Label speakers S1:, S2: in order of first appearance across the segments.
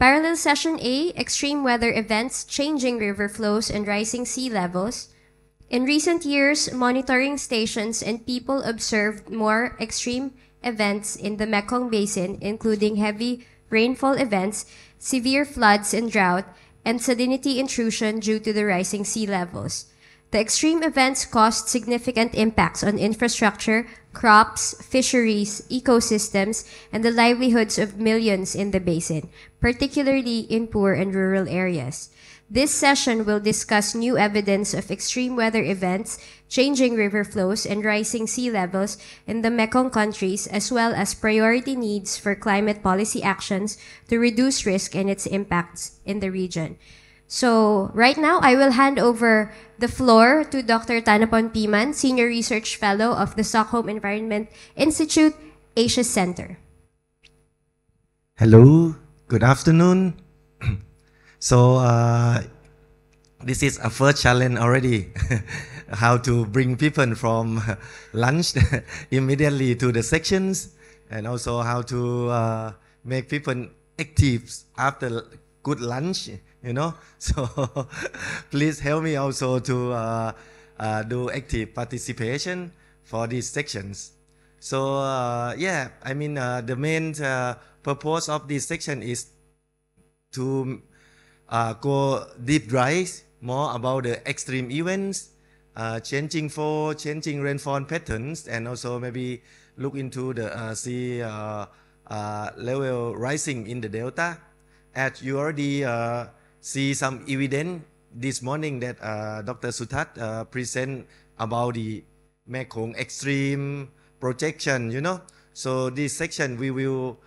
S1: Parallel Session A Extreme Weather Events, Changing River Flows, and Rising Sea Levels. In recent years, monitoring stations and people observed more extreme events in the Mekong Basin, including heavy rainfall events, severe floods and drought, and salinity intrusion due to the rising sea levels. The extreme events caused significant impacts on infrastructure, crops, fisheries, ecosystems, and the livelihoods of millions in the basin, particularly in poor and rural areas. This session will discuss new evidence of extreme weather events, changing river flows, and rising sea levels in the Mekong countries, as well as priority needs for climate policy actions to reduce risk and its impacts in the region. So right now, I will hand over the floor to Dr. Thanapon Piman, Senior Research Fellow of the Stockholm Environment Institute, Asia Center.
S2: Hello, good afternoon. so uh, this is a first challenge already. How to bring people from lunch immediately to the sections, and also how to uh, make people active after good lunch you know? So please help me also to uh, uh, do active participation for these sections. So uh, yeah i mean uh, the main uh, purpose of this section is to uh, go deep dive more about the extreme events changing flow changing rainfall patterns and also maybe look into the sea level rising in the delta. As you already see some evidence this morning that uh, Dr. Sutat uh, present about the Mekong extreme projection, you know. So this section we will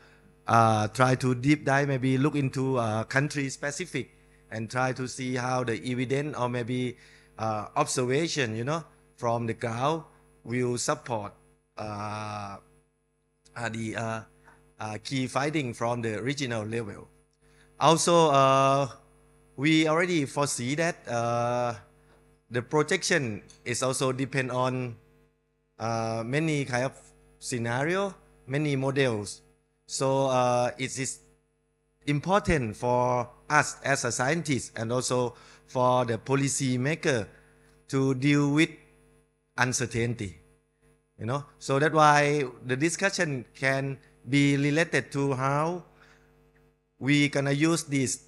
S2: uh, try to deep dive, maybe look into uh, country specific and try to see how the evidence or maybe uh, observation, you know, from the ground will support uh, uh, the uh, uh, key finding from the regional level. Also, uh, we already foresee that uh, the projection is also depend on uh, many kind of scenario, many models. So uh, it is important for us as a scientist and also for the policy maker to deal with uncertainty. You know, so that's why the discussion can be related to how we gonna use this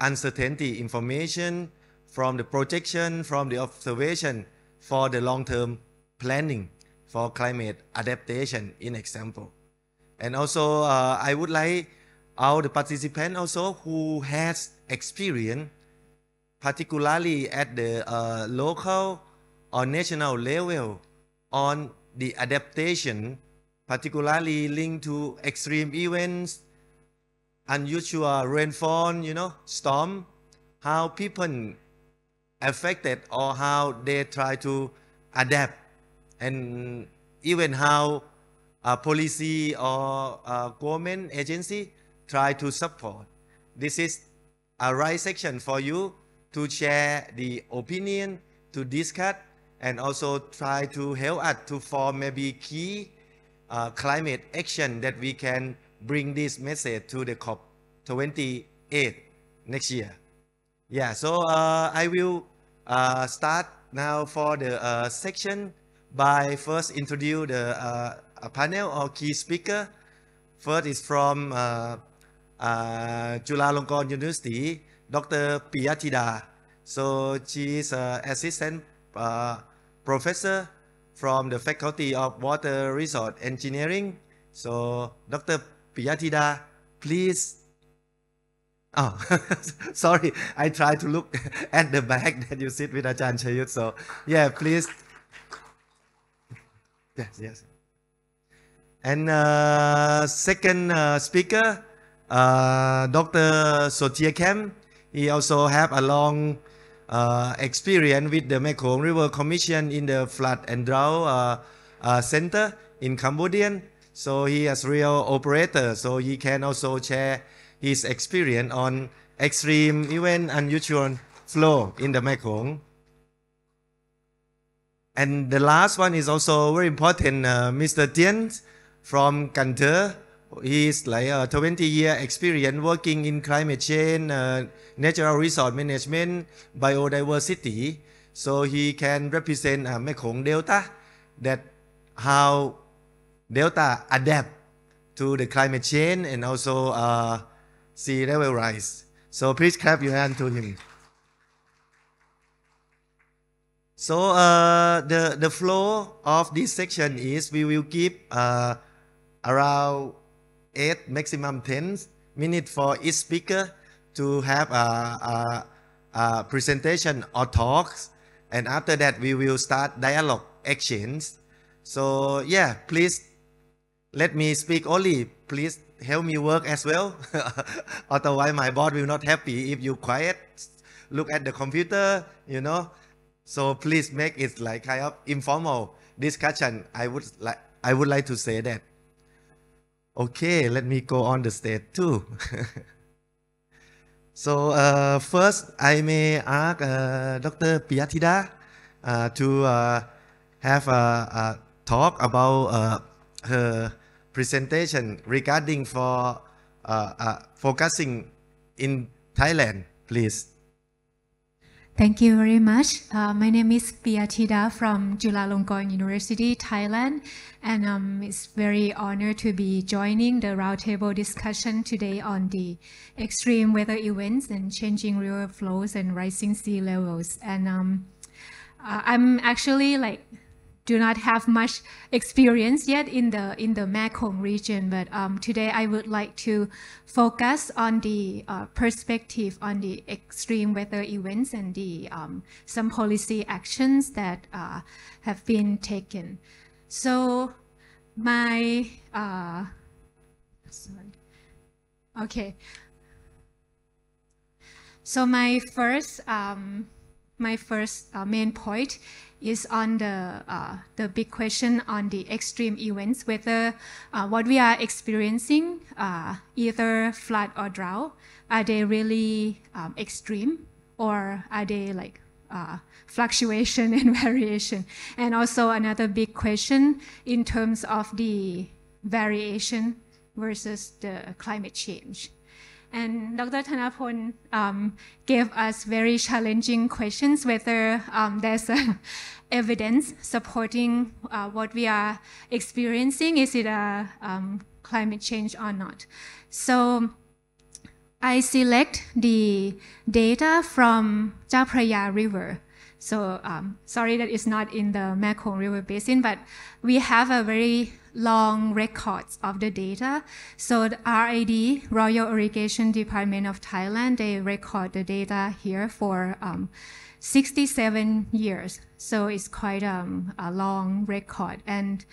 S2: uncertainty information from the projection, from the observation for the long-term planning for climate adaptation in example. And also, uh, I would like all the participants also who has experience, particularly at the uh, local or national level on the adaptation, particularly linked to extreme events unusual rainfall, you know, storm, how people affected or how they try to adapt and even how a policy or a government agency try to support. This is a right section for you to share the opinion, to discuss, and also try to help us to form maybe key uh, climate action that we can bring this message to the COP 28 next year. Yeah, so uh, I will uh, start now for the uh, section by first introduce the uh, panel or key speaker. First is from uh, uh, Chulalongkorn University, Dr. Piyatida. So she is an assistant uh, professor from the Faculty of Water Resource Engineering. So Dr. Piyatida, please. Oh, sorry. I try to look at the back that you sit with Ajahn Chayut. So yeah, please. Yes, yes. And uh, second uh, speaker, uh, Dr. Sothea Khem. He also have a long uh, experience with the Mekong River Commission in the flood and drought uh, uh, center in Cambodian. So he is real operator, so he can also share his experience on extreme, even unusual flow in the Mekong. And the last one is also very important, uh, Mr. Thien from Cần He is like a 20 year experience working in climate change, uh, natural resource management, biodiversity. So he can represent uh, Mekong Delta that how Delta adapt to the climate change and also uh, sea level rise. So please clap your hand to him. So uh, the the flow of this section is we will keep uh, around eight maximum ten minutes for each speaker to have a, a, a presentation or talks, and after that we will start dialogue exchange. So yeah, please let me speak only. Please help me work as well. Otherwise, my boss will not happy if you quiet. Look at the computer, you know. So please make it like kind of informal discussion. I would like I would like to say that. Okay, let me go on the stage too. so uh, first, I may ask uh, Dr. Piyatida uh, to uh, have a, a, talk about uh, her presentation regarding for uh, focusing in Thailand, please.
S3: Thank you very much. Uh, my name is Piyatida from Chulalongkorn University, Thailand, and um, it's very honored to be joining the roundtable discussion today on the extreme weather events and changing river flows and rising sea levels. And um, uh, I'm actually like do not have much experience yet in the in the Mekong region, but um, today I would like to focus on the uh, perspective on the extreme weather events and the um, some policy actions that uh, have been taken. So my uh, sorry, okay. So my first um, my first uh, main point is on the uh, the big question on the extreme events, whether uh, what we are experiencing, uh, either flood or drought, are they really um, extreme or are they like uh, fluctuation and variation? And also another big question in terms of the variation versus the climate change. And Dr. Thanapon um, gave us very challenging questions whether um, there's evidence supporting uh, what we are experiencing. Is it a um, climate change or not? So I select the data from Chao Phraya River. So um, sorry that it's not in the Mekong River Basin, but we have a very long records of the data. So the RID, Royal Irrigation Department of Thailand, they record the data here for um, 67 years. So it's quite um, a long record. And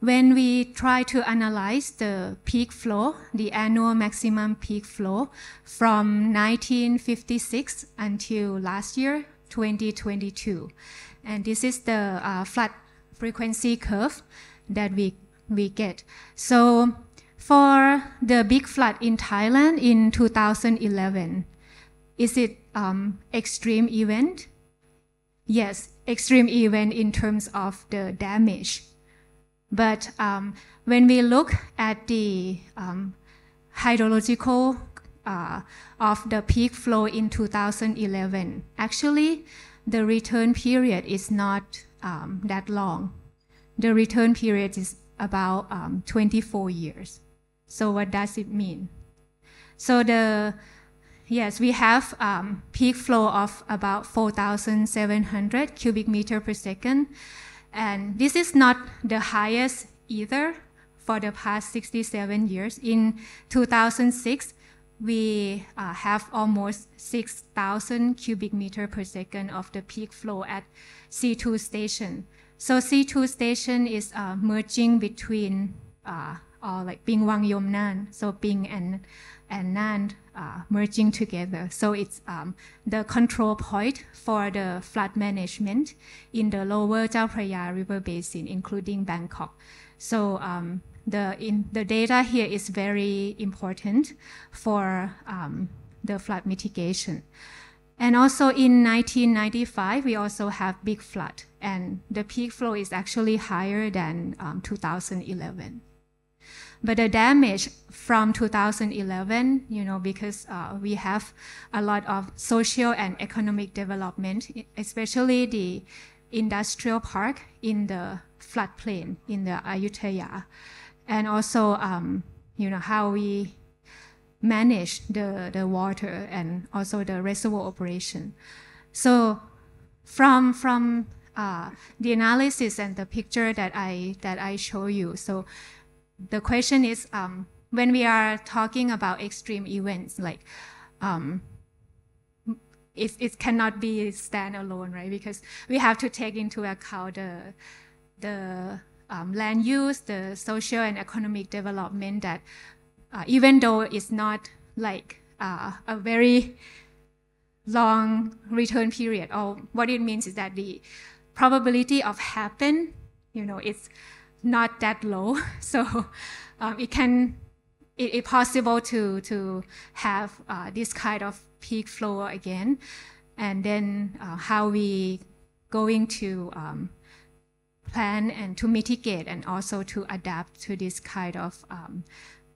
S3: when we try to analyze the peak flow, the annual maximum peak flow from 1956 until last year, 2022. And this is the uh, flood frequency curve that we we get. So for the big flood in Thailand in 2011, is it um, extreme event? Yes, extreme event in terms of the damage. But um, when we look at the um, hydrological uh, of the peak flow in 2011, actually the return period is not um, that long. The return period is about um, 24 years. So what does it mean? So the yes, we have um, peak flow of about 4,700 cubic meter per second, and this is not the highest either for the past 67 years. In 2006, we uh, have almost 6,000 cubic meter per second of the peak flow at C2 station. So C2 station is uh, merging between uh, or like Ping Wang Yom Nan. So Ping and and Nan uh, merging together. So it's um, the control point for the flood management in the lower Chao Phraya River Basin, including Bangkok. So um, the in the data here is very important for um, the flood mitigation. And also in 1995, we also have big flood, and the peak flow is actually higher than um, 2011. but the damage from 2011, you know, because uh, we have a lot of social and economic development, especially the industrial park in the floodplain in the Ayutthaya, and also, um, you know, how we manage the, the water and also the reservoir operation. So from, from uh, the analysis and the picture that I, that I show you, so the question is, um, when we are talking about extreme events, like um, it, it cannot be standalone, right? Because we have to take into account the, the um, land use, the social and economic development that uh, even though it's not like uh, a very long return period, or what it means is that the probability of happen, you know, it's not that low. So um, it can, it, it possible to, to have uh, this kind of peak flow again. And then uh, how we going to um, plan and to mitigate and also to adapt to this kind of um,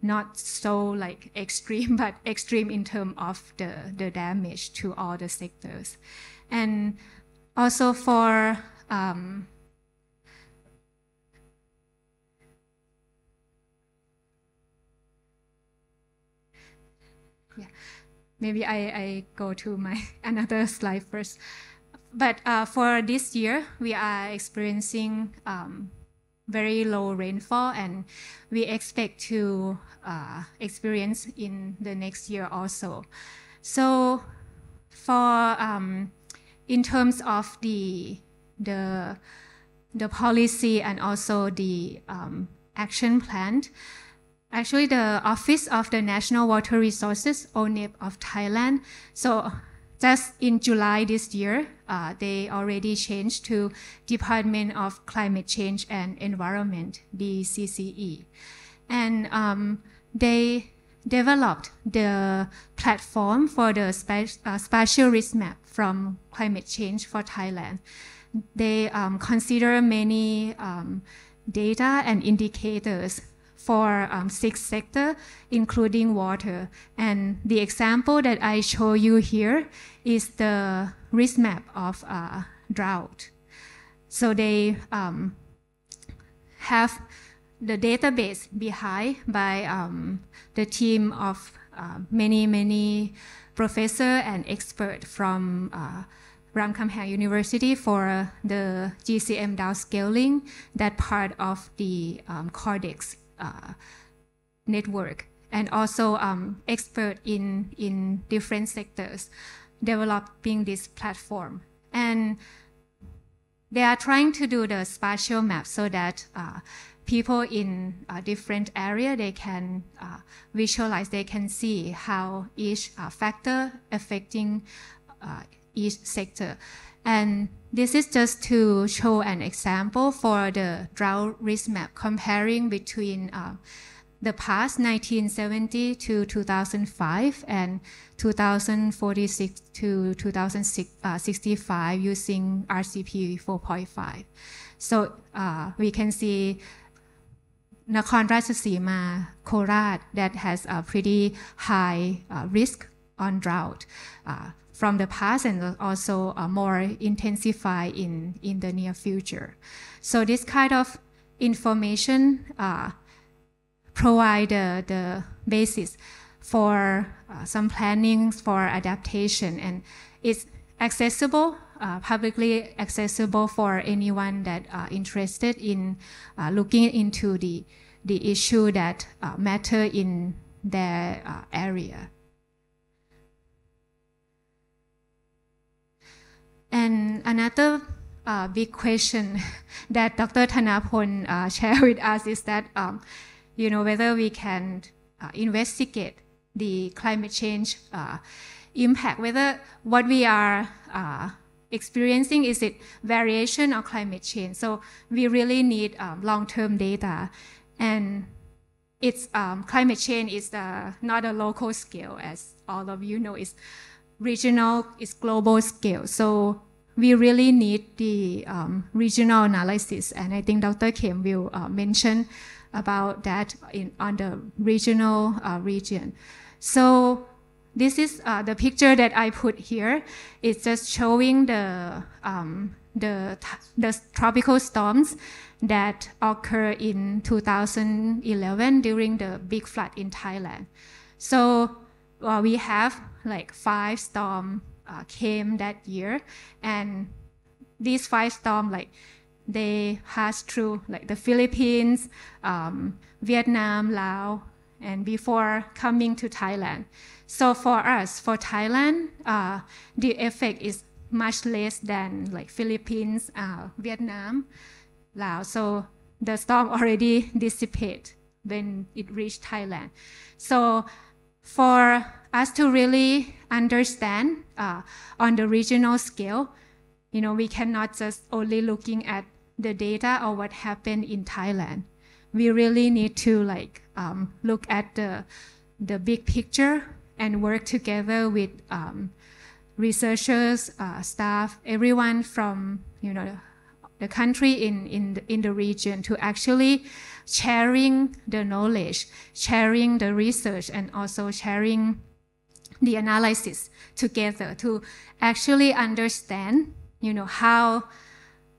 S3: not so like extreme, but extreme in terms of the, the damage to all the sectors. And also for um, yeah, maybe I, I go to my another slide first. But uh, for this year, we are experiencing um, very low rainfall, and we expect to uh, experience in the next year also. So, for um, in terms of the the the policy and also the um, action plan, actually the Office of the National Water Resources ONEP of Thailand. So just in July this year, uh, they already changed to Department of Climate Change and Environment, DCCE. And um, they developed the platform for the uh, spatial risk map from climate change for Thailand. They um, consider many um, data and indicators for um, six sectors, including water. And the example that I show you here is the risk map of uh, drought. So they um, have the database behind by um, the team of uh, many, many professor and expert from uh, Ramkhamhaeng University for the GCM downscaling, that part of the um, Cordex uh, network and also um, expert in, in different sectors developing this platform. And they are trying to do the spatial map so that uh, people in a different area they can uh, visualize, they can see how each uh, factor affecting uh, each sector. And this is just to show an example for the drought risk map comparing between uh, the past 1970 to 2005 and 2046 to 2065 using RCP 4.5. So uh, we can see Nakhon Ratchasima, Korat, that has a pretty high uh, risk on drought. Uh, from the past and also uh, more intensify in, in the near future. So this kind of information uh, provide the, basis for uh, some planning for adaptation and it's accessible uh, publicly accessible for anyone that are interested in uh, looking into the the issue that uh, matter in their uh, area. And another uh, big question that Dr. Thanapon uh, shared with us is that, um, you know, whether we can uh, investigate the climate change uh, impact, whether what we are uh, experiencing is it variation or climate change. So we really need um, long-term data, and it's um, climate change is uh, not a local scale, as all of you know. It's regional, it's global scale. So we really need the um, regional analysis, and I think Dr. Khem will uh, mention about that in, on the regional uh, region. So this is uh, the picture that I put here. It's just showing the um, the the tropical storms that occur in 2011 during the big flood in Thailand. So uh, we have like five storm uh, came that year, and these five storm like they passed through like the Philippines, um, Vietnam, Laos, and before coming to Thailand. So for us, for Thailand, uh, the effect is much less than like Philippines, uh, Vietnam, Laos. So the storm already dissipate when it reached Thailand. So for us to really understand uh, on the regional scale, you know, we cannot just only looking at the data or what happened in Thailand. We really need to like um, look at the the big picture and work together with um, researchers, uh, staff, everyone from you know the country in in the, in the region to actually sharing the knowledge, sharing the research, and also sharing the analysis together to actually understand you know how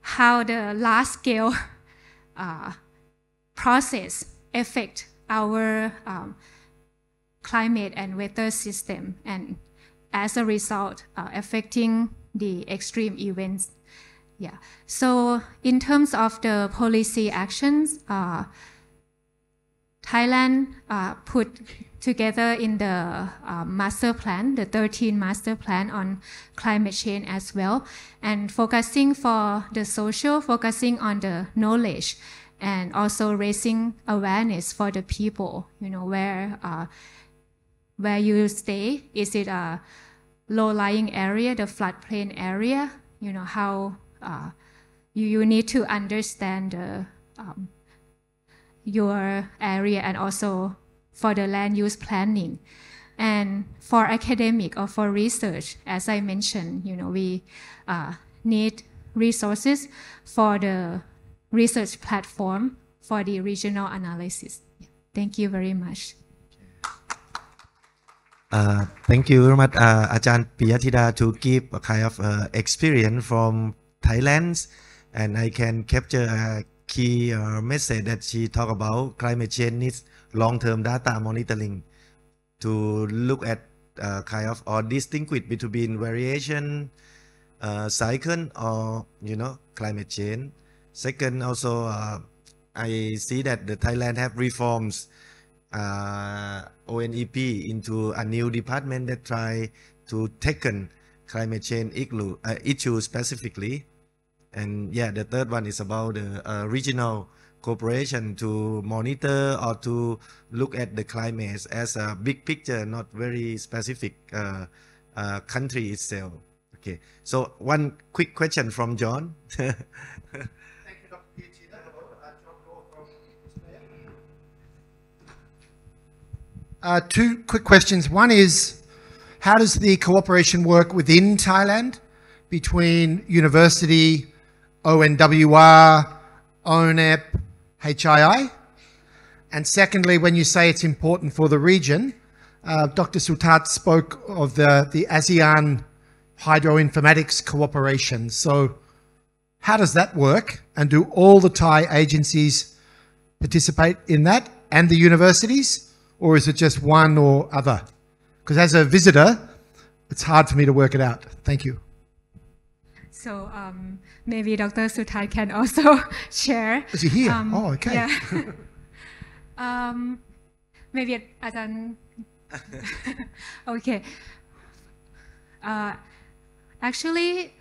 S3: how the large scale uh, process affect our um, climate and weather system and as a result uh, affecting the extreme events. Yeah. So in terms of the policy actions uh, thailand uh, put together in the uh, master plan, the 13 master plan on climate change as well, and focusing for the social, focusing on the knowledge, and also raising awareness for the people. You know where uh, where you stay, is it a low-lying area, the floodplain area? You know how uh, you you need to understand the, um, your area and also for the land use planning. And for academic or for research, as I mentioned, you know, we uh, need resources for the research platform for the regional analysis. Thank you very much.
S2: Uh, thank you very much, uh, Ajahn Piyatida, to give a kind of uh, experience from Thailand, and I can capture a key uh, message that she talked about climate change needs long-term data monitoring to look at uh, kind of or distinguish between variation uh, cycle or you know climate change. Second, also uh, I see that the Thailand have reforms uh, ONEP into a new department that try to tackle climate change issue, uh, issue specifically. And yeah, the third one is about the uh, regional cooperation to monitor or to look at the climate as a big picture, not very specific uh, uh, country itself. Okay, so one quick question from John.
S4: Uh, two quick questions. One is, how does the cooperation work within Thailand between university, ONWR, ONEP, HII? And secondly, when you say it's important for the region, uh, Dr. Sutat spoke of the, the ASEAN hydroinformatics cooperation. So how does that work? And do all the Thai agencies participate in that and the universities? Or is it just one or other? Because as a visitor, it's hard for me to work it out. Thank you.
S3: So um, maybe Dr. Sutat can also share.
S4: Is he here?
S3: Um,
S4: oh, okay.
S3: Yeah. um, maybe Ajahn. okay. Uh, actually,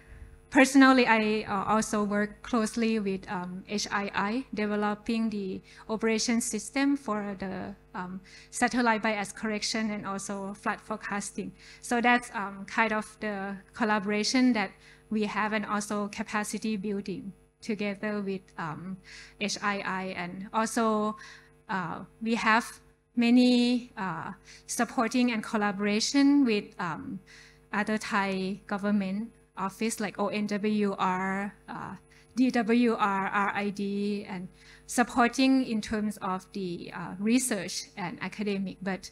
S3: personally, I uh, also work closely with um, HII, developing the operation system for the um, satellite bias correction and also flood forecasting. So that's um, kind of the collaboration that we have and also capacity building together with um, HII and also uh, we have many uh, supporting and collaboration with um, other Thai government office like ONWR, uh, DWR, RID, and supporting in terms of the uh, research and academic, but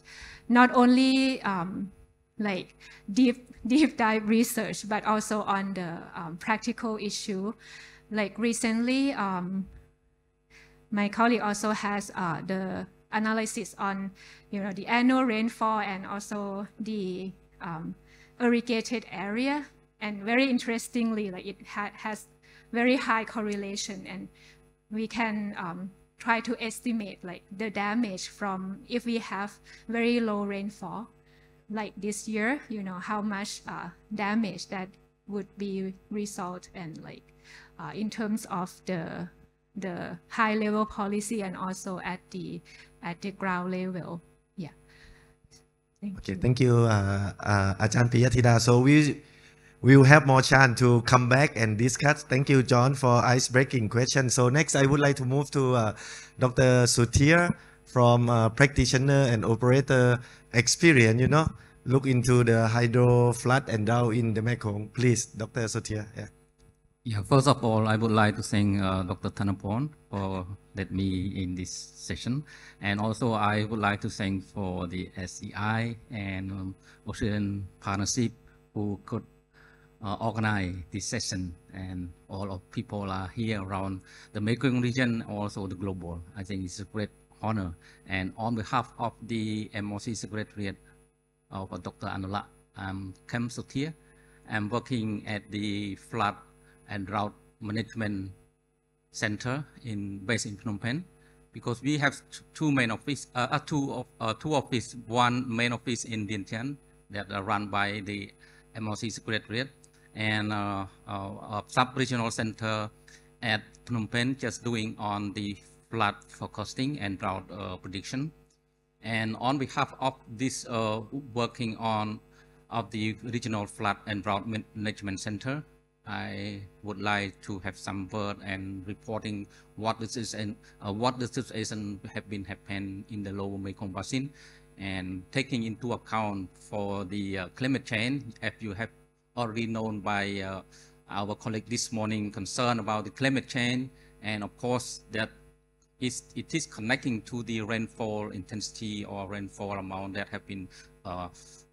S3: not only um, like deep deep dive research, but also on the um, practical issue. Like recently, um, my colleague also has uh, the analysis on you know the annual rainfall and also the um, irrigated area. And very interestingly, like it ha has very high correlation, and we can um, try to estimate like the damage from if we have very low rainfall like this year, you know, how much uh, damage that would be result and like uh, in terms of the the high level policy and also at the at the ground level. Yeah. Thank
S2: Okay,
S3: you.
S2: thank you, uh, uh, Ajahn Piyatida. So we we will have more chance to come back and discuss. Thank you, John, for ice-breaking question. So next, I would like to move to uh, Dr. Sothea from uh, practitioner and operator experience. You know, look into the hydro flood and drought in the Mekong. Please, Dr. Sothea. Yeah.
S5: Yeah, first of all, I would like to thank uh, Dr. Thanapon for let me in this session. And also I would like to thank for the SEI and um, Ocean Partnership who could uh, organize this session and all of people are here around the Mekong region, also the global. I think it's a great honor. And on behalf of the MRC Secretariat of uh, Dr. Anula, I'm Khem Sothea. I'm working at the flood and drought management center in based in Phnom Penh because we have two main office, uh, uh, two of uh, two office, one main office in Vientiane that are run by the MRC Secretariat and uh, uh, sub-regional center at Phnom Penh just doing on the flood forecasting and drought uh, prediction. And on behalf of this uh, working on of the regional flood and drought management center, I would like to have some word and reporting what this is and uh, what the situation have been happening in the lower Mekong Basin and taking into account for the uh, climate change as you have already known by uh, our colleague this morning concern about the climate change and of course that is it is connecting to the rainfall intensity or rainfall amount that have been uh,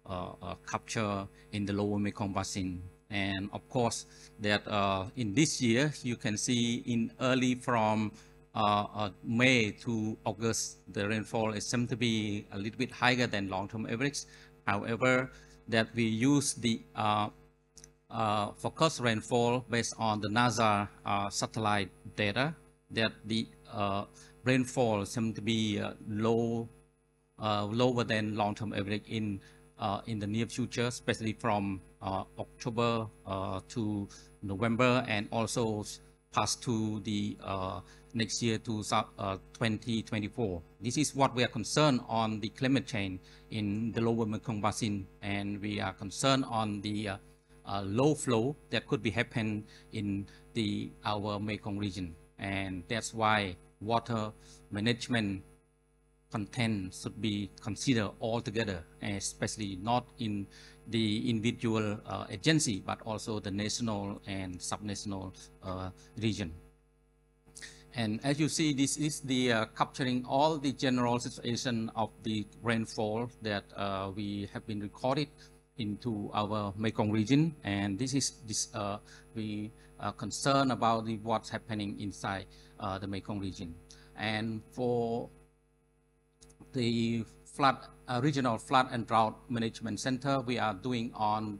S5: uh, uh, captured in the lower Mekong Basin. And of course, that uh, in this year, you can see in early from uh, uh, May to August, the rainfall is seem to be a little bit higher than long-term average. However, that we use the uh, forecast rainfall based on the NASA uh, satellite data that the uh, rainfall seem to be uh, low, uh, lower than long-term average in uh, in the near future, especially from uh, October uh, to November, and also s- past to the uh, next year to uh, 2024. This is what we are concerned on the climate change in the lower Mekong Basin, and we are concerned on the uh, uh, low flow that could be happen in the our Mekong region, and that's why water management content should be considered altogether, especially not in the individual uh, agency, but also the national and subnational uh, region. And as you see, this is the uh, capturing all the general situation of the rainfall that uh, we have been recorded into our Mekong region. And this is this uh, we are concerned about the, what's happening inside uh, the Mekong region. And for the flood uh, regional flood and drought management center we are doing on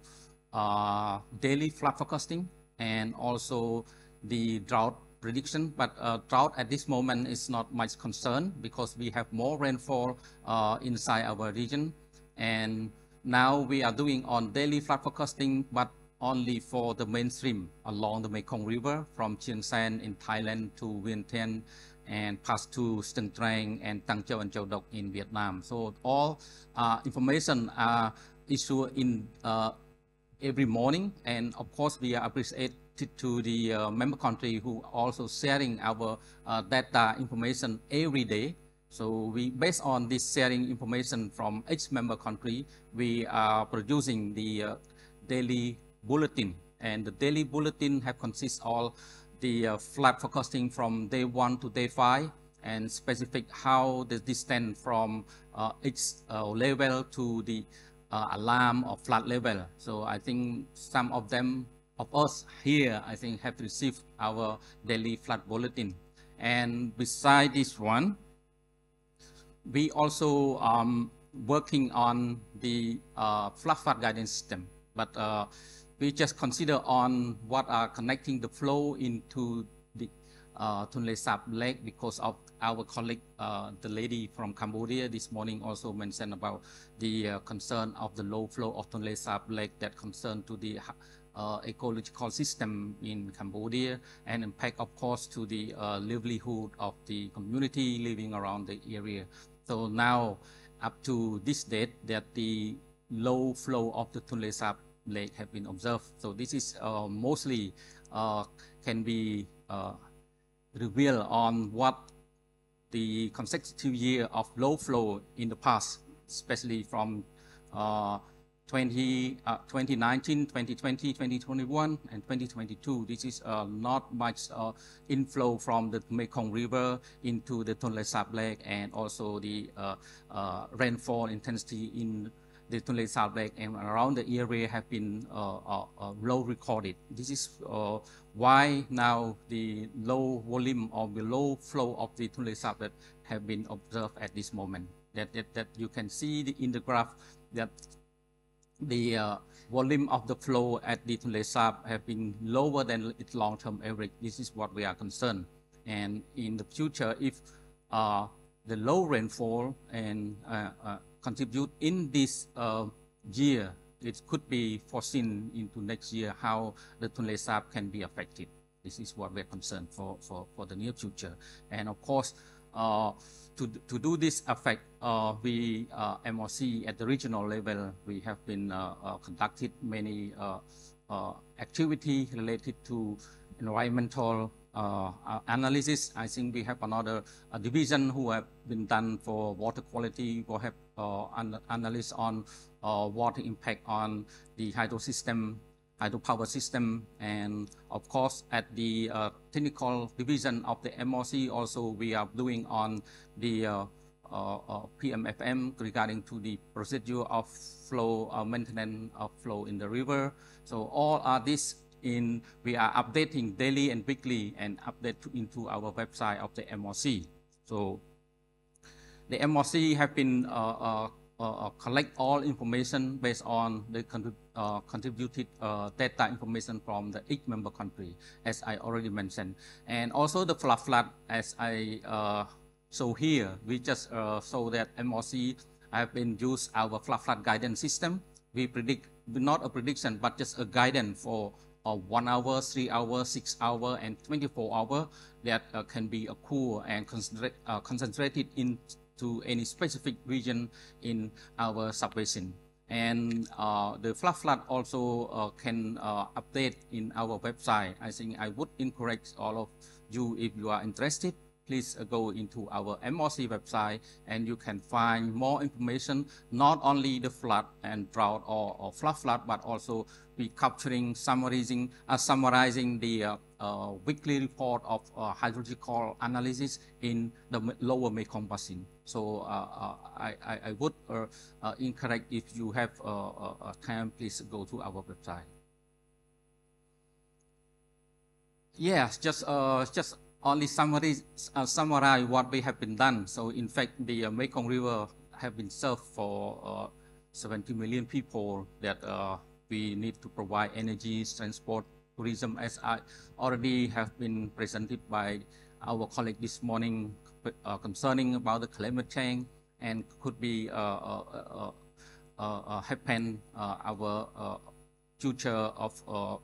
S5: uh, daily flood forecasting and also the drought prediction but uh, drought at this moment is not much concern because we have more rainfall uh, inside our region and now we are doing on daily flood forecasting but only for the mainstream along the Mekong River from Chiang Saen in Thailand to Vientiane and pass to Stung Treng and Tân Châu and Châu Đốc in Vietnam. So all uh, information are issued in uh, every morning, and of course we are appreciated to the uh, member country who also sharing our uh, data information every day. So we, based on this sharing information from each member country, we are producing the uh, daily bulletin and the daily bulletin have consists all the uh, flood forecasting from day one to day five and specific how the distance from uh, each uh, level to the uh, alarm or flood level. So I think some of them of us here, I think have received our daily flood bulletin. And beside this one, we also um, working on the uh, flood guidance system, but uh, we just consider on what are connecting the flow into the uh, Tonle Sap Lake because of our colleague, uh, the lady from Cambodia this morning also mentioned about the uh, concern of the low flow of Tonle Sap Lake that concern to the uh, ecological system in Cambodia and impact of course to the uh, livelihood of the community living around the area. So now up to this date that the low flow of the Tonle Sap lake have been observed. So this is uh, mostly uh, can be uh, revealed on what the consecutive year of low flow in the past, especially from uh, 20, uh, 2019, 2020, 2021, and 2022. This is uh, not much uh, inflow from the Mekong River into the Tonle Sap Lake and also the uh, uh, rainfall intensity in the Tonle Sap Lake and around the area have been low recorded. This is why now the low volume or the low flow of the Tonle Sap Lake have been observed at this moment. That, that, that you can see the, in the graph that the uh, volume of the flow at the Tonle Sap have been lower than its long-term average. This is what we are concerned. And in the future, if uh, the low rainfall and uh, uh contribute in this uh, year, it could be foreseen into next year how the Tonle Sap can be affected. This is what we're concerned for, for, for the near future. And of course, uh, to, to do this effect, uh, we, uh, MRC at the regional level, we have been uh, uh conducted many uh, uh, activity related to environmental analysis. I think we have another division who have been done for water quality, we have an analysis on water impact on the hydro system hydropower system. And of course, at the uh, technical division of the MRC, also we are doing on the uh, uh, uh PMFM regarding to the procedure of flow uh, maintenance of flow in the river. So all are this in we are updating daily and weekly and update to, into our website of the MRC. So the MRC have been uh, uh, collect all information based on the uh, contributed uh, data information from the each member country, as I already mentioned. And also the flood flood, as I uh, show here, we just uh, show that MRC have been used our flood flood guidance system. We predict, not a prediction, but just a guidance for uh, one hour, three hour, six hour, and 24 hour that uh, can be occur and concentrate, uh, concentrated in to any specific region in our subbasin. And uh, the flood flood also uh, can uh, update in our website. I think I would encourage all of you if you are interested please uh, go into our MRC website and you can find more information, not only the flood and drought or, or flood flood, but also be capturing, summarizing, uh, summarizing the uh, uh, weekly report of uh, hydrological analysis in the lower Mekong Basin. So uh, I, I, I, would encourage if you have time, please go to our website. Yes, just just only summarize, uh, summarize what we have been done. So in fact, the uh, Mekong River have been served for uh, 70 million people that uh, we need to provide energy, transport, tourism, as I already have been presented by our colleague this morning uh, concerning about the climate change and could be uh, happen our future of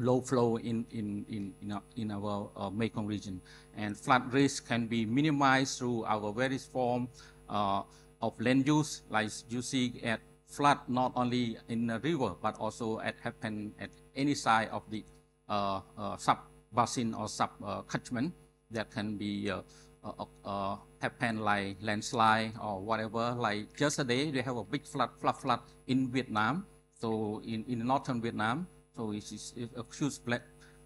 S5: low flow in, in, in, in, our, in our uh, Mekong region. And flood risk can be minimized through our various form uh, of land use, like you see at flood not only in the river, but also at happen at any side of the uh, uh sub basin or sub uh, catchment that can be uh, happen like landslide or whatever. Like yesterday, they have a big flood, flood, flood in Vietnam. So in, in northern Vietnam, So it is a huge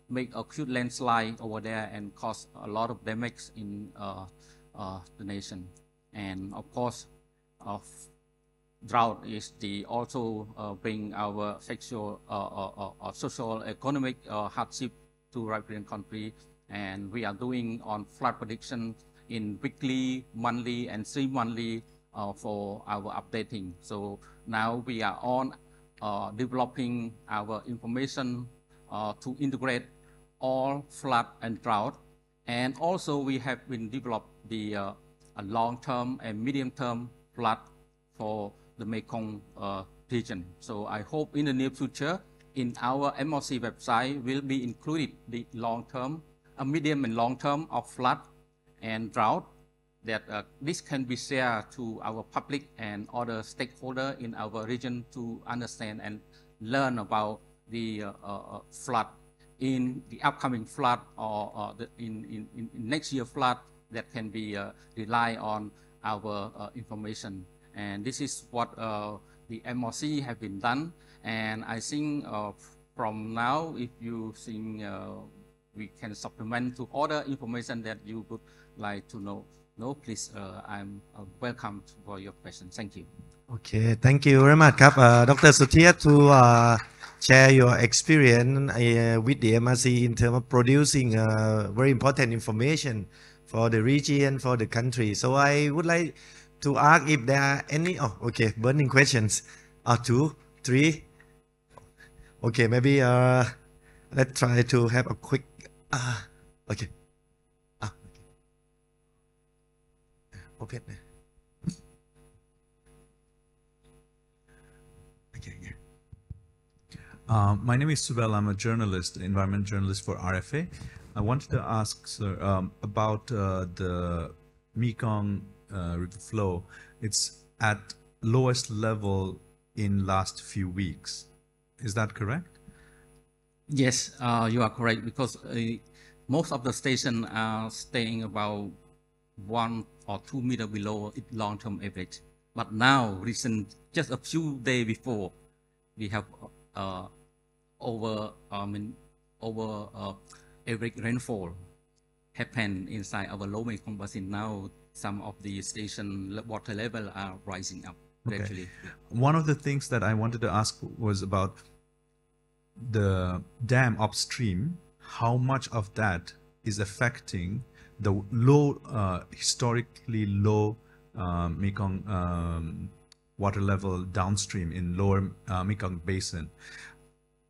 S5: make a huge landslide over there and cause a lot of damage in uh, uh, the nation. And of course, of drought is the also uh, bring our sexual, uh, uh, uh, uh, social, economic uh, hardship to Riparian country. And we are doing on flood prediction in weekly, monthly, and three monthly uh, for our updating. So now we are on uh, developing our information uh, to integrate all flood and drought. And also we have been developed the uh, long-term and medium-term flood for the Mekong uh, region. So I hope in the near future, in our MRC website will be included the long-term, a medium and long-term of flood and drought that uh, this can be shared to our public and other stakeholder in our region to understand and learn about the uh, uh, flood in the upcoming flood or the, in, in, in next year flood that can be uh, rely on our uh, information. And this is what uh, the MRC have been done. And I think from now, if you think we can supplement to other information that you would like to know. No, please, uh, I'm uh, welcome for your question. Thank you.
S2: Okay, thank you very much, uh, Dr. Sothea to uh, share your experience uh, with the MRC in terms of producing uh, very important information for the region, for the country. So I would like to ask if there are any, oh, okay, burning questions. Uh, two, three. Okay, maybe uh, let's try to have a quick uh, okay ah, okay okay
S6: Uh, my name is Subel. I'm a journalist, environment journalist for RFA. I wanted to ask, sir, um, about uh, the Mekong uh, river flow. It's at lowest level in last few weeks. Is that correct?
S5: Yes, uh, you are correct because uh, most of the stations are staying about one or two meter below its long-term average. But now, recent, just a few days before, we have uh, over, I mean, over uh, average rainfall happened inside our low Mekong basin. Now, some of the station water level are rising up gradually.
S6: One of the things that I wanted to ask was about the dam upstream. How much of that is affecting the low, uh, historically low uh, Mekong um, water level downstream in lower uh, Mekong basin?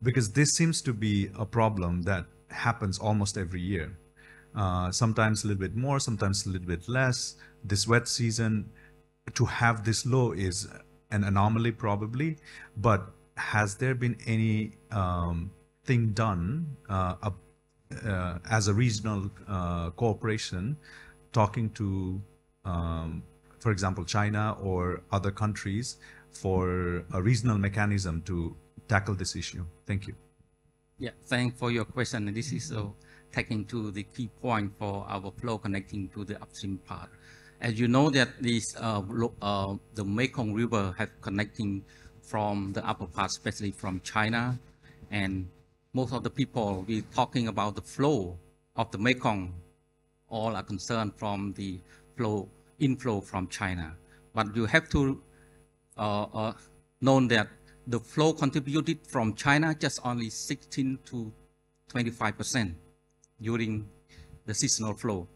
S6: Because this seems to be a problem that happens almost every year. Uh, sometimes a little bit more, sometimes a little bit less. This wet season, to have this low is an anomaly probably, but has there been any um, thing done uh, uh, as a regional uh, cooperation, talking to, um, for example, China or other countries for a regional mechanism to tackle this issue? Thank you.
S5: Yeah, thanks for your question. And this is uh, taking to the key point for our flow connecting to the upstream part. As you know that this uh, uh, the Mekong River have connecting from the upper part, especially from China, and most of the people we talking about the flow of the Mekong, all are concerned from the flow inflow from China. But you have to uh, uh, known that the flow contributed from China just only 16 to 25 percent during the seasonal flow,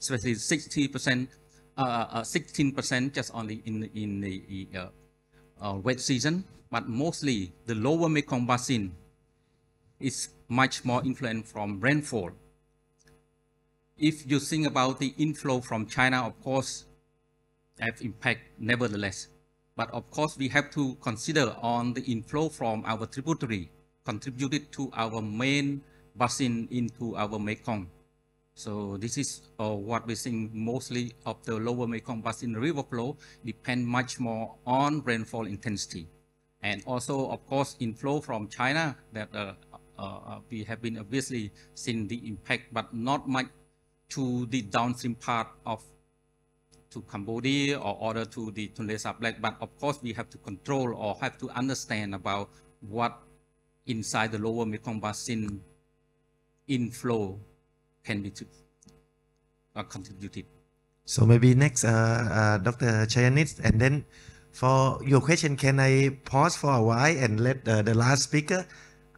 S5: especially 60 percent, uh, uh, 16 percent just only in in the uh, wet season, but mostly the lower Mekong basin is much more influenced from rainfall. If you think about the inflow from China, of course, have impact nevertheless. But of course, we have to consider on the inflow from our tributary contributed to our main basin into our Mekong. So this is uh, what we think mostly of the lower Mekong basin river flow depend much more on rainfall intensity. And also, of course, inflow from China that uh, uh, uh, we have been obviously seeing the impact, but not much to the downstream part of to Cambodia or order to the Tonle Sap Lake. But of course, we have to control or have to understand about what inside the lower Mekong Basin inflow can be to, uh, contributed.
S2: So maybe next, uh, uh, Dr. Chayanit, and then for your question, can I pause for a while and let uh, the last speaker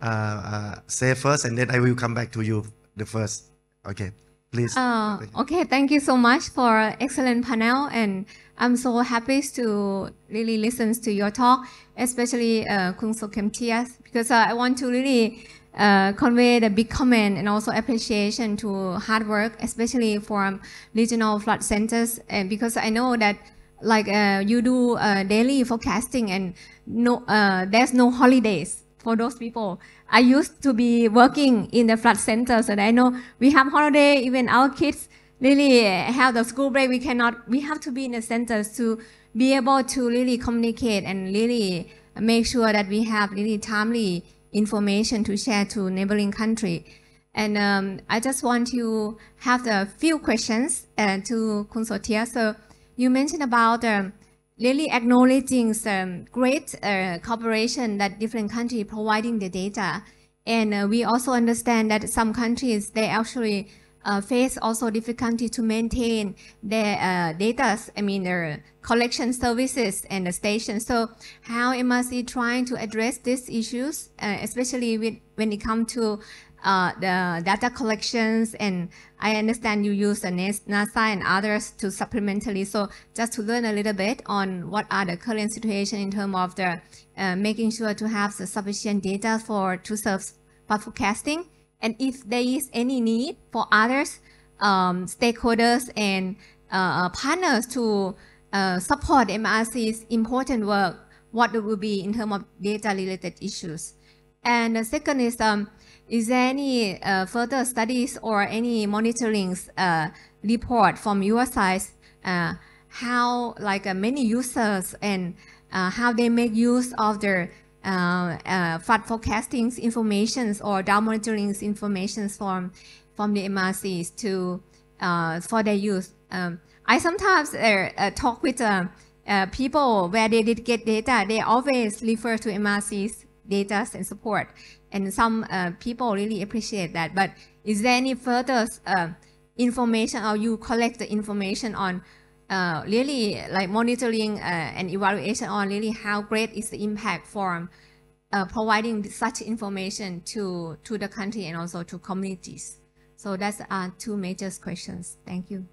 S2: uh, uh, say first, and then I will come back to you the first. Okay, please.
S7: Uh, okay, thank you so much for excellent panel, and I'm so happy to really listen to your talk, especially uh, Kung So Kem Tias, because uh, I want to really uh, convey the big comment and also appreciation to hard work, especially from regional flood centers, and because I know that like uh, you do uh, daily forecasting and no, uh, there's no holidays for those people. I used to be working in the flood centers, and I know we have holiday. Even our kids really have the school break. We cannot. We have to be in the centers to be able to really communicate and really make sure that we have really timely information to share to neighboring country. And um, I just want to have a few questions uh, to Kun Sothea. So you mentioned about um, really acknowledging some great uh, cooperation that different countries providing the data. And uh, we also understand that some countries, they actually uh, face also difficulty to maintain their uh, data, I mean, their collection services and the station. So how MRC trying to address these issues, uh, especially with, when it comes to uh, the data collections and I understand you use the NASA and others to supplementally. So just to learn a little bit on what are the current situation in terms of the uh, making sure to have the sufficient data for to serve for forecasting and if there is any need for others um, stakeholders and uh, partners to uh, support MRC's important work, what it will be in terms of data related issues. And the second is, um, is there any uh, further studies or any monitoring uh, report from your side uh, how like uh, many users and uh, how they make use of their uh, uh, flood forecasting information or drought monitoring information from from the MRCs to uh, for their use. Um, I sometimes uh, uh, talk with uh, people where they did get data. They always refer to MRC's data and support, and some people really appreciate that. But is there any further information, or you collect the information on uh, really like monitoring uh, and evaluation on really how great is the impact from uh, providing such information to, to the country and also to communities. So that's uh, two major questions. Thank you.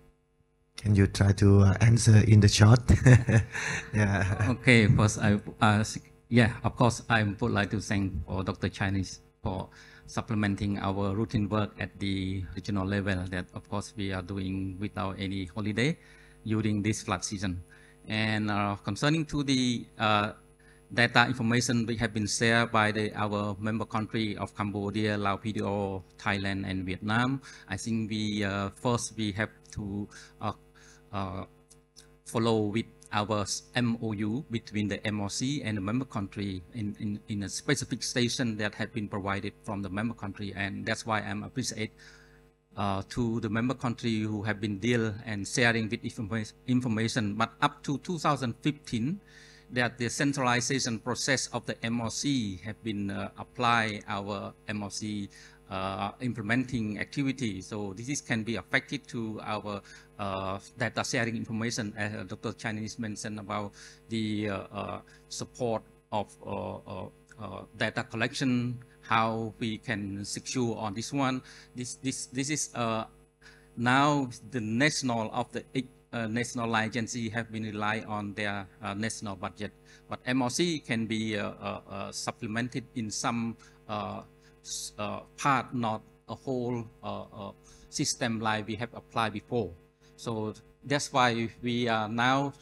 S2: Can you try to uh, answer in the short? yeah.
S5: Okay, first I, uh, yeah, of course, I would like to thank for Dr. Chinese for supplementing our routine work at the regional level that of course we are doing without any holiday during this flood season. And uh, concerning to the uh, data information which have been shared by the, our member country of Cambodia, Laos, PDR, Thailand, and Vietnam, I think we uh, first we have to uh, uh, follow with our MOU between the MRC and the member country in, in, in a specific station that have been provided from the member country. And that's why I'm appreciate uh, to the member country who have been deal and sharing with information. But up to 2015, that the centralization process of the MRC have been uh, applied our MRC uh, implementing activity. So this is, can be affected to our uh, data sharing information as uh, Dr. Chinese mentioned about the uh, uh, support of data collection how we can secure on this one. This this this is uh, now the national of the uh, national agency have been rely on their uh, national budget, but MRC can be uh, uh, uh, supplemented in some part, not a whole system like we have applied before. So that's why we are now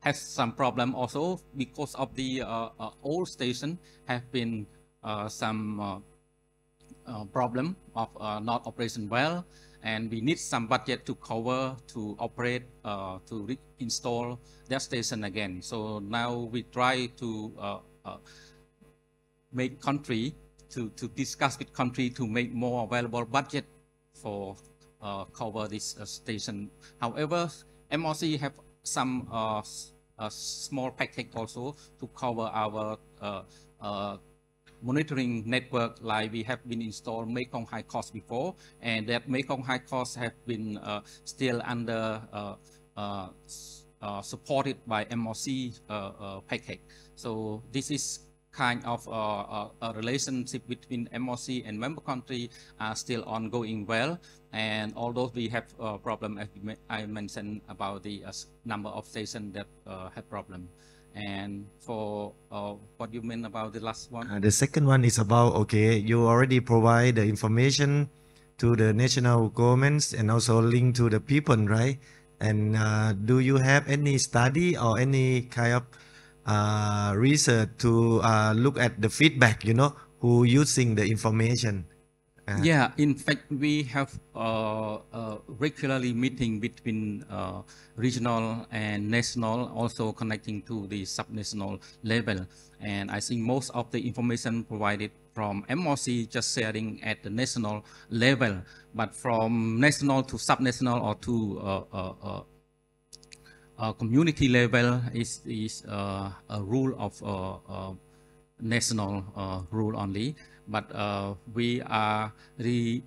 S5: have some problem also because of the old station have been uh, some uh, uh, problem of not operation well and we need some budget to cover to operate uh, to install that station again. So now we try to uh, uh, make country to to discuss with country to make more available budget for cover this station. However MRC have some small package also to cover our monitoring network like we have been installed Mekong HYCOS before, and that Mekong HYCOS have been uh, still under uh, uh, uh supported by MRC package. So this is kind of a relationship between MRC and member country are still ongoing well. And although we have a problem, as I mentioned about the number of stations that have problem. And for uh, what you mean about the last one?
S2: Uh, the second one is about okay, you already provide the information to the national governments and also link to the people, right? And uh, do you have any study or any kind of uh, research to uh, look at the feedback? You know, who using the information?
S5: Uh, yeah, in fact, we have uh, uh, regularly meeting between uh, regional and national, also connecting to the subnational level. And I think most of the information provided from MRC just sharing at the national level, but from national to subnational or to uh, uh, community level is, is a rule of national rule only but uh, we are really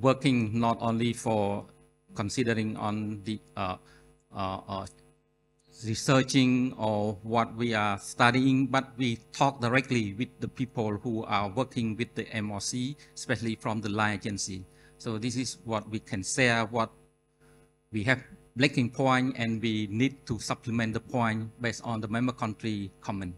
S5: working not only for considering on the uh, uh, uh, researching or what we are studying, but we talk directly with the people who are working with the MRC, especially from the line agency. So this is what we can share, what we have lacking point, and we need to supplement the point based on the member country comment.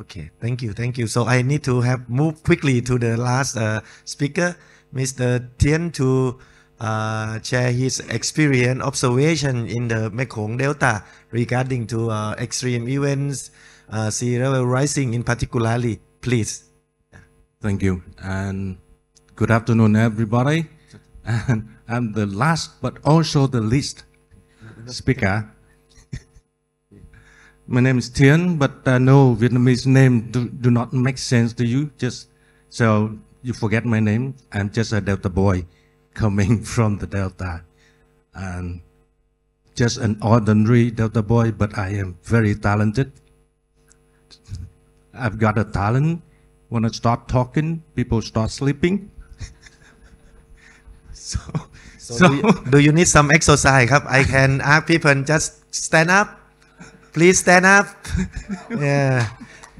S2: Okay, thank you, thank you. So I need to have move quickly to the last uh, speaker, Mr. Thien, to uh, share his experience, observation in the Mekong Delta regarding to uh, extreme events, uh, sea level rising in particularly. Please.
S8: Thank you, and good afternoon, everybody. And I'm the last, but also the least speaker. My name is Thien, but I know Vietnamese name do, do not make sense to you. Just so you forget my name. I'm just a Delta boy coming from the Delta. And just an ordinary Delta boy, but I am very talented. I've got a talent. When I start talking, people start sleeping.
S2: so, so, so do, you, do, you, need some exercise? I can ask people just stand up Please stand up. yeah.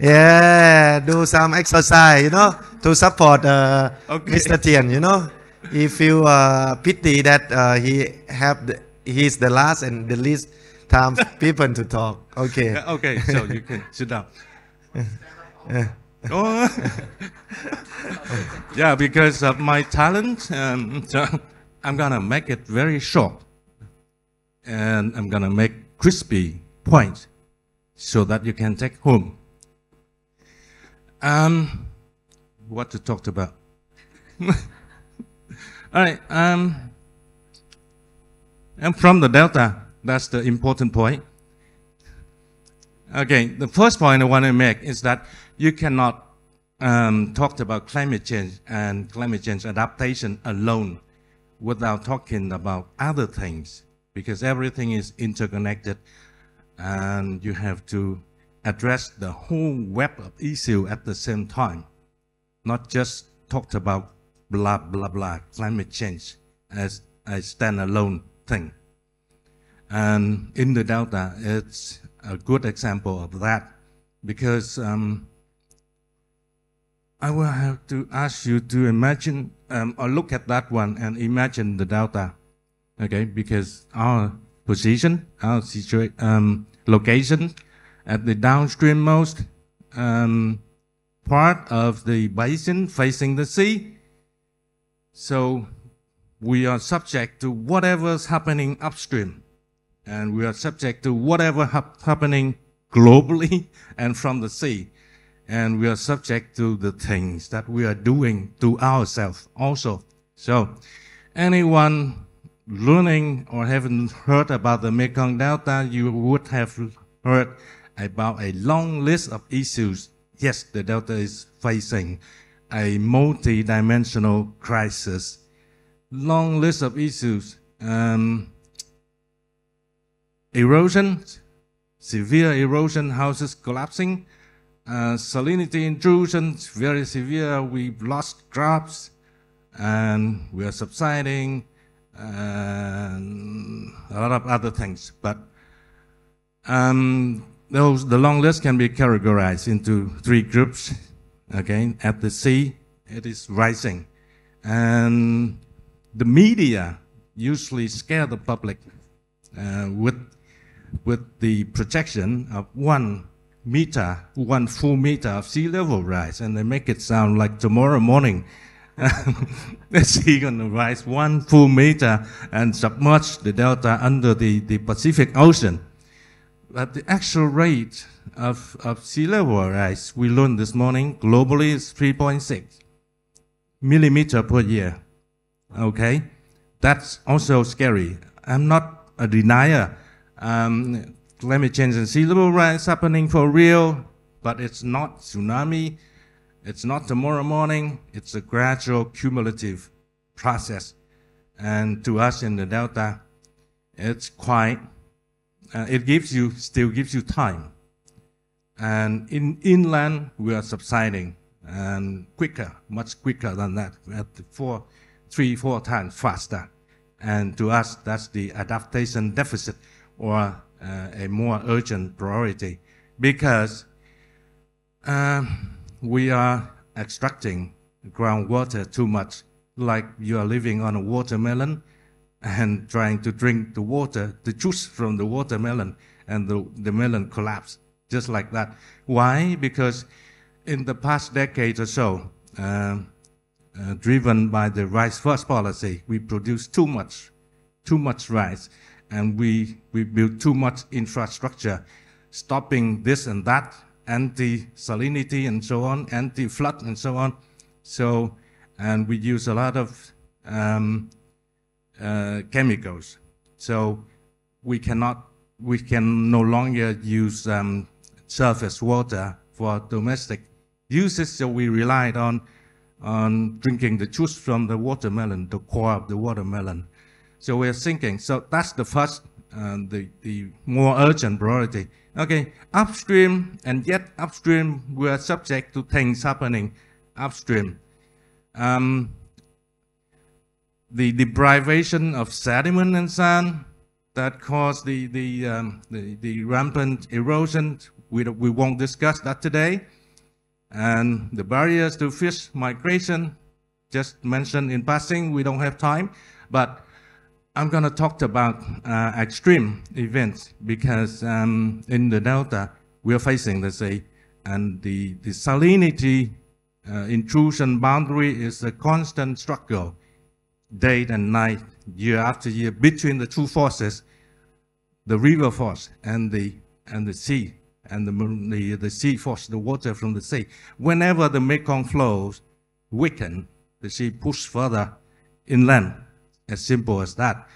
S2: Yeah, do some exercise, you know, to support uh, okay. Mr. Thien, you know. If you uh, pity that uh, he have the, he's the last and the least time people to talk. Okay.
S8: Okay, so you can sit down. oh. yeah, because of my talent, um, so I'm gonna make it very short, and I'm gonna make crispy points so that you can take home. Um, what to talk about? All right. Um, I'm from the Delta. That's the important point. Okay, the first point I want to make is that you cannot um, talk about climate change and climate change adaptation alone without talking about other things because everything is interconnected and you have to address the whole web of issue at the same time, not just talked about blah, blah, blah, climate change as a standalone thing. And in the Delta, it's a good example of that because um, I will have to ask you to imagine um, or look at that one and imagine the Delta, okay? Because our position, our situation, um, location at the downstreammost um, part of the basin facing the sea. So we are subject to whatever's happening upstream, and we are subject to whatever hap happening globally and from the sea. And we are subject to the things that we are doing to ourselves also. So anyone learning or haven't heard about the Mekong Delta, you would have heard about a long list of issues. Yes, the Delta is facing a multi-dimensional crisis. Long list of issues. Um, erosion, severe erosion, houses collapsing, uh, salinity intrusion very severe. We've lost crops and we are subsiding and a lot of other things. But um, those, the long list can be categorized into three groups. Again, at the sea, it is rising. And the media usually scare the public uh, with, with the projection of one meter, one full meter of sea level rise, and they make it sound like tomorrow morning the sea going to rise one full meter and submerge the delta under the, the Pacific Ocean. But the actual rate of, of sea level rise, we learned this morning, globally is 3.6 millimeter per year. Okay? That's also scary. I'm not a denier. Um, climate change and sea level rise happening for real, but it's not tsunami. It's not tomorrow morning. It's a gradual, cumulative process. And to us in the Delta, it's quite, uh, it gives you, still gives you time. And in inland, we are subsiding and quicker, much quicker than that, at four, three, four times faster. And to us, that's the adaptation deficit or uh, a more urgent priority because um, we are extracting groundwater too much, like you are living on a watermelon and trying to drink the water, the juice from the watermelon, and the, the melon collapse, just like that. Why? Because in the past decade or so, uh, uh, driven by the rice first policy, we produced too much, too much rice, and we, we built too much infrastructure, stopping this and that, anti-salinity and so on, anti-flood and so on. So, and we use a lot of um, uh, chemicals. So we cannot, we can no longer use um, surface water for domestic uses. So we relied on on drinking the juice from the watermelon, the core of the watermelon. So we're thinking. So that's the first, uh, the the more urgent priority. Okay, upstream, and yet upstream, we are subject to things happening upstream. Um, the deprivation of sediment and sand that cause the, the, um, the, the, rampant erosion, we, we won't discuss that today. And the barriers to fish migration, just mentioned in passing, we don't have time. But I'm going to talk about uh, extreme events because um, in the Delta, we are facing the sea and the, the salinity uh, intrusion boundary is a constant struggle, day and night, year after year, between the two forces, the river force and the, and the sea, and the, the, the sea force, the water from the sea. Whenever the Mekong flows weaken, the sea pushes further inland as simple as that.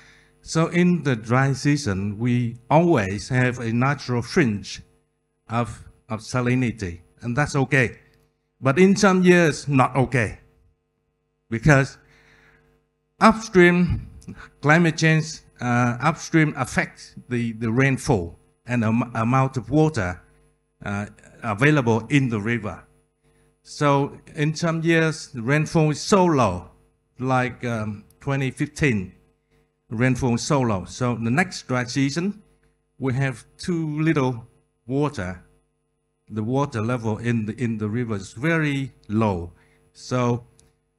S8: So in the dry season, we always have a natural fringe of, of salinity, and that's okay. But in some years, not okay. Because upstream climate change, uh, upstream affects the, the rainfall and the amount of water uh, available in the river. So in some years, the rainfall is so low, like um, 2015 rainfall so low. So the next dry season, we have too little water. The water level in the, in the river is very low. So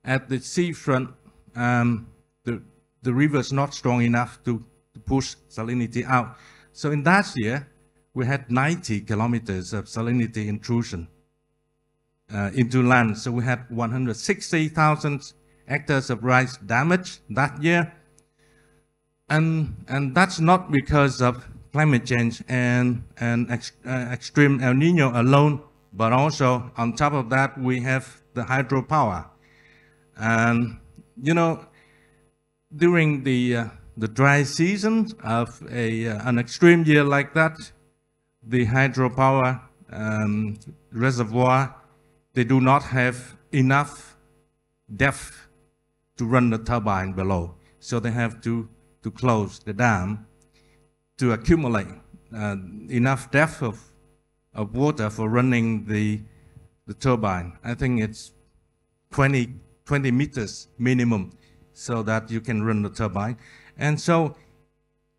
S8: at the seafront, um, the, the river is not strong enough to, to push salinity out. So in that year, we had 90 kilometers of salinity intrusion uh, into land. So we had 160,000 hectares of rice damage that year. And, and that's not because of climate change and, and ex, uh, extreme El Nino alone, but also on top of that, we have the hydropower. And, you know, during the, uh, the dry season of a, uh, an extreme year like that, the hydropower um, reservoir, they do not have enough depth to run the turbine below. So they have to, to close the dam to accumulate uh, enough depth of, of water for running the, the turbine. I think it's 20, 20 meters minimum so that you can run the turbine. And so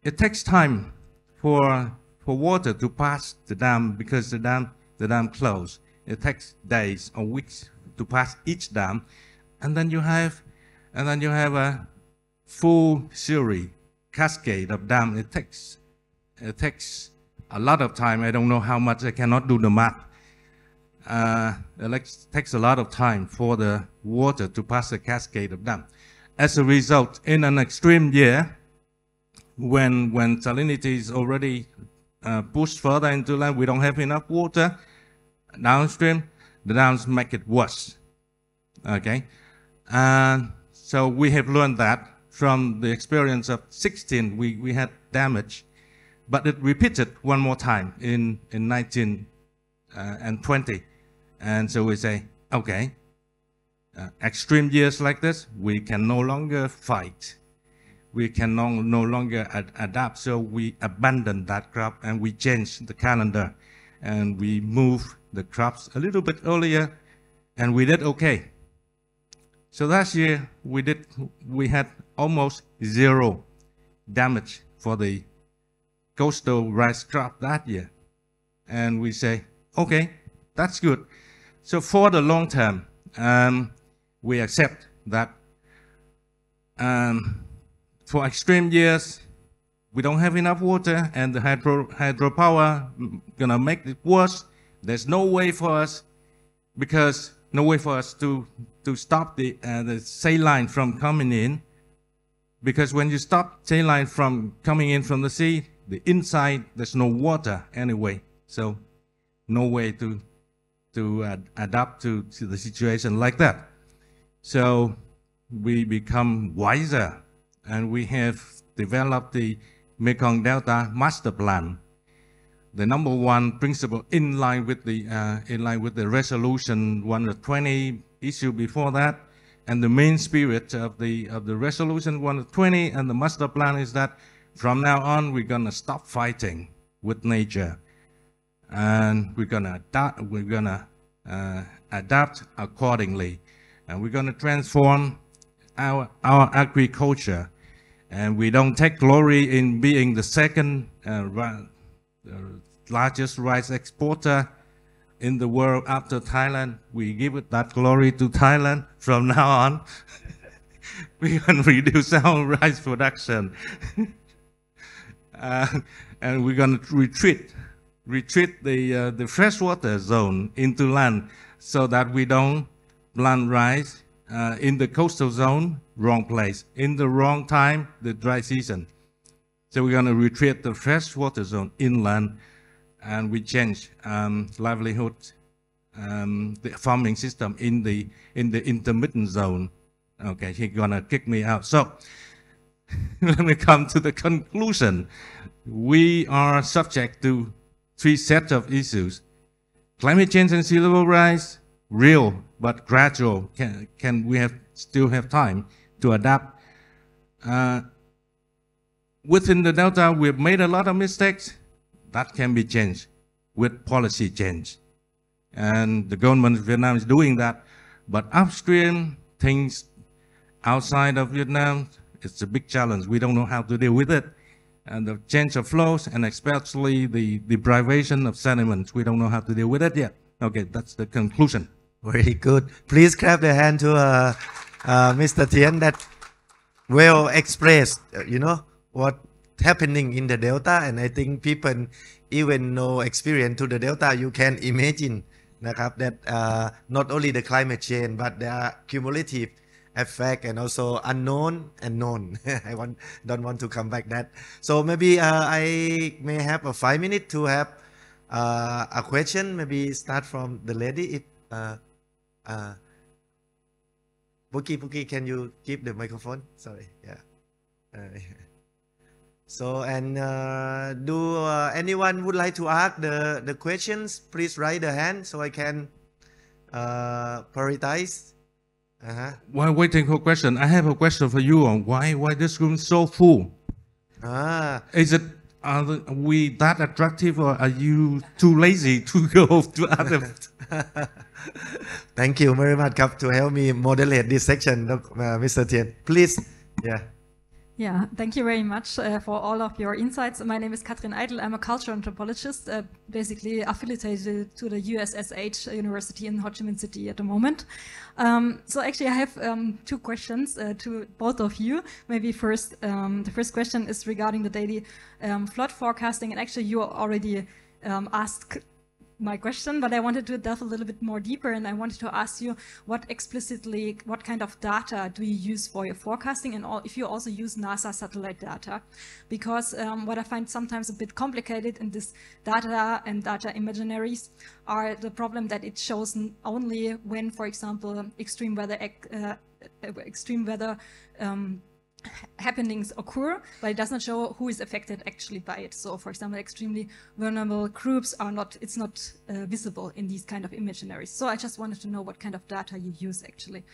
S8: it takes time for, for water to pass the dam because the dam, the dam closed. It takes days or weeks to pass each dam. And then you have, and then you have a full series, cascade of dam. It takes, it takes a lot of time. I don't know how much. I cannot do the math. Uh, it takes a lot of time for the water to pass the cascade of dam. As a result, in an extreme year, when when salinity is already uh, pushed further into land, we don't have enough water downstream. The dams make it worse. Okay, and so we have learned that from the experience of 16. We we had damage but it repeated one more time in, in 19 uh, and 20. And so we say, okay, uh, extreme years like this, we can no longer fight. We can no, no longer ad- adapt. So we abandon that crop and we change the calendar and we move the crops a little bit earlier and we did okay. So last year we did, we had almost zero damage for the coastal rice crop that year. And we say, okay, that's good. So for the long term, um, we accept that um, for extreme years, we don't have enough water and the hydro, hydropower gonna make it worse. There's no way for us, because no way for us to, to stop the, uh, the saline from coming in. Because when you stop saline from coming in from the sea, the inside there's no water anyway so no way to to adapt to, to the situation like that so we become wiser and we have developed the mekong delta master plan the number one principle in line with the uh, in line with the resolution 120 issue before that and the main spirit of the of the resolution 120 and the master plan is that from now on, we're gonna stop fighting with nature, and we're gonna adapt. We're gonna uh, adapt accordingly, and we're gonna transform our our agriculture. And we don't take glory in being the second uh, largest rice exporter in the world after Thailand. We give that glory to Thailand from now on. we can reduce our rice production. uh, and we're going to retreat, retreat the uh, the freshwater zone into land, so that we don't plant rice uh, in the coastal zone, wrong place, in the wrong time, the dry season. So we're going to retreat the freshwater zone inland, and we change um, livelihood, um, the farming system in the in the intermittent zone. Okay, he's gonna kick me out. So let me come to the conclusion. We are subject to three sets of issues. Climate change and sea level rise, real but gradual. Can, can we have still have time to adapt? Uh, within the Delta, we've made a lot of mistakes. That can be changed with policy change. And the government of Vietnam is doing that. But upstream, things outside of Vietnam, it's a big challenge. We don't know how to deal with it. And the change of flows and especially the deprivation of sediments, we don't know how to deal with it yet. Okay, that's the conclusion.
S2: Very good. Please clap the hand to uh, uh, Mr. Thien that well expressed, you know, what happening in the Delta. And I think people, even no experience to the Delta, you can imagineนะครับ that uh, not only the climate change, but there are cumulative effect and also unknown and known. I want don't want to come back that. So maybe uh, I may have a five minute to have uh, a question. Maybe start from the lady. If uh, uh, Puki Puki, can you keep the microphone? Sorry, yeah. Uh, So, and uh, do uh, anyone would like to ask the, the questions? Please raise the hand so I can uh, prioritize. Uh-huh.
S8: While waiting for question, I have a question for you on why why this room so full.
S2: Ah.
S8: Is it are we that attractive or are you too lazy to go to other?
S2: Thank you very much, Cup, to help me moderate this section, uh, Mr. Thien. Please, yeah.
S9: Yeah, thank you very much uh, for all of your insights. My name is Katrin Eidel. I'm a cultural anthropologist, uh, basically affiliated to the USSH University in Ho Chi Minh City at the moment. Um, so actually, I have um, two questions uh, to both of you. Maybe first, um, the first question is regarding the daily um, flood forecasting, and actually, you already um, asked my question, but I wanted to delve a little bit more deeper and I wanted to ask you what explicitly, what kind of data do you use for your forecasting and all, if you also use NASA satellite data? Because um, what I find sometimes a bit complicated in this data and data imaginaries are the problem that it shows only when, for example, extreme weather, uh, extreme weather um, happenings occur, but it does not show who is affected actually by it. So, for example, extremely vulnerable groups are not, it's not uh, visible in these kind of imaginaries. So I just wanted to know what kind of data you use actually.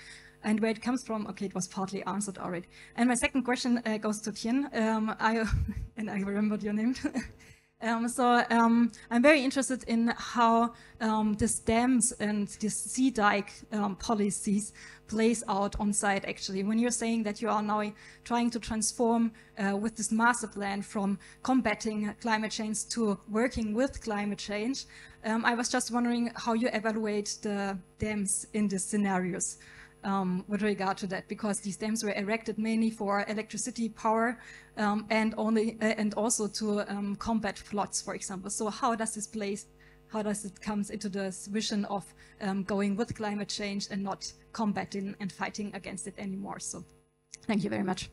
S9: And where it comes from, okay, it was partly answered already. And my second question uh, goes to Thien. Um, I, and I remembered your name. Um, so um, I'm very interested in how um, dams and these sea dike um, policies plays out on site actually. When you're saying that you are now trying to transform uh, with this master plan from combating climate change to working with climate change, um, I was just wondering how you evaluate the dams in these scenarios um, with regard to that, because these dams were erected mainly for electricity power um, and only uh, and also to um, combat floods, for example. So how does this place, how does it comes into this vision of um, going with climate change and not combating and fighting against it anymore? So thank you very much.